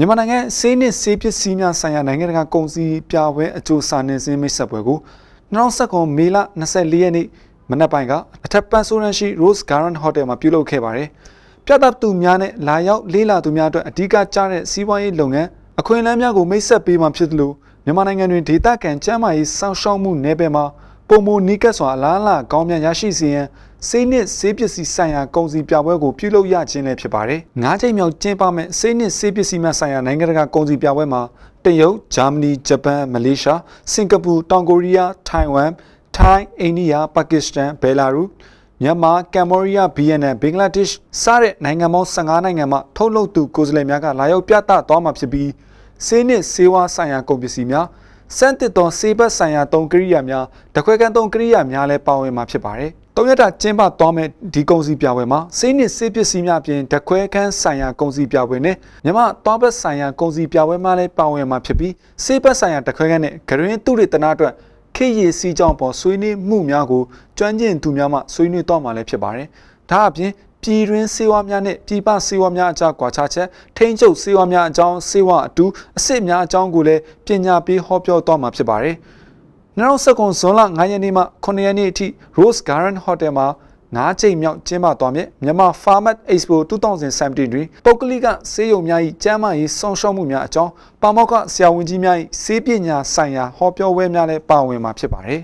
မြန်မာနိုင်ငံစေးနစ်စေးပစ္စည်းများဆိုင်ရာနိုင်ငံတကာကုန်စည်ပြပွဲအကျိုးစာနယ်ဇင်းမိတ်ဆက်ပွဲကို2019မေလ24ရက်နေ့မနက်ပိုင်းကအထက်ပန်ဆိုရန်ရှိ Rose Garden Hotel မှာပြုလုပ်ခဲ့ပါတယ်။ပြသသူများနဲ့လာရောက်လေးလာသူများအတွက်အဓိကကျတဲ့စီးပွားရေးလုပ်ငန်းအခွင့်အလမ်းများကိုမိတ်ဆက်ပေးမှဖြစ်သလိုမြန်မာနိုင်ငံတွင်ဒေသခံကျန်းမာရေးစောင့်ရှောက်မှုနယ်ပယ်မှာ ပုံမနီးကပ်စွာအလားအလာကောင်းမြတ်ရရှိစေရန်စိတ်နစ်ဆေးပစ္စည်းဆိုင်ရာကုန်စည်ပြပွဲကိုပြုလုပ်ရခြင်းလည်းဖြစ်ပါတယ်။ငါးချိန်မြောက်ကျင်းပမဲ့စိတ်နစ်ဆေးပစ္စည်းများဆိုင်ရာနိုင်ငံတကာကုန်စည်ပြပွဲမှာတရုတ်၊ဂျာမနီ၊ဂျပန်၊မလေးရှား၊စင်ကာပူ၊တောင်ကိုရီးယား၊ထိုင်ဝမ်၊ထိုင်း၊အိန္ဒိယ၊ပါကစ္စတန်၊ဘယ်လာရုစ်မြန်မာကမ်ဘောဒီးယားဗီယက်နမ်ဘင်္ဂလားဒေ့ရှ်စတဲ့နိုင်ငံပေါင်း15နိုင်ငံမှထုတ်လုပ်သူကိုယ်စားလှယ်များကလာရောက်ပြသသွားမှာဖြစ်ပြီးဆေးနစ်ဆေးဝါးဆိုင်ရာကုန်ပစ္စည်းများ စမ်းသစ်သောဆေးဘက်ဆိုင်ရာသုံးကရိယာများတခွဲကန်သုံးကရိယာများလည်းပါဝင်မှာဖြစ်ပါတယ်။တုံးရတာကျင်းပသွားမဲ့ဒီကုန်စည်ပြပွဲမှာစိတ်နစ်ဆေးပစ္စည်းများပြင်တခွဲခန်းဆိုင်ရာကုန်စည်ပြပွဲနဲ့မြမသွားဘက်ဆိုင်ရာကုန်စည်ပြပွဲမှာလည်းပါဝင်မှာဖြစ်ပြီးဆေးဘက်ဆိုင်ရာတခွဲခန်းနဲ့ဂရင်းသူတွေတနာအတွက်ခေရည်စီးကြောင်းပေါ်ဆွေးနွေးမှုများကိုကျွမ်းကျင်သူများမှဆွေးနွေးတော့မှာလည်းဖြစ်ပါတယ်။ဒါအပြင် ပြည်တွင်းစေဝါများနဲ့ပြည်ပစေဝါများအကြောင်းကွာခြားချက်ထိန်းချုပ်စေဝါများအကြောင်းစေဝါအတူအစ်စ်များအကြောင်းကိုလည်းပညာပေးဟောပြောသွားမှာဖြစ်ပါတယ်။2019ဇွန်လ9ရက်နေ့မှ9ရက်နေ့အထိ Rose Garden Hotel မှာ၅ချိန်မြောက်ကျင်းပသွားမြဲမြန်မာ Farmat Expo 2017တွင်ပုဂ္ဂလိကစေယုံများ၏ကျန်းမာရေးဆောင်ရှောက်မှုများအကြောင်းပါမောက္ခဆရာဝန်ကြီးများ၏စေပညာဆိုင်ရာဟောပြောပွဲများလည်းပါဝင်မှာဖြစ်ပါတယ်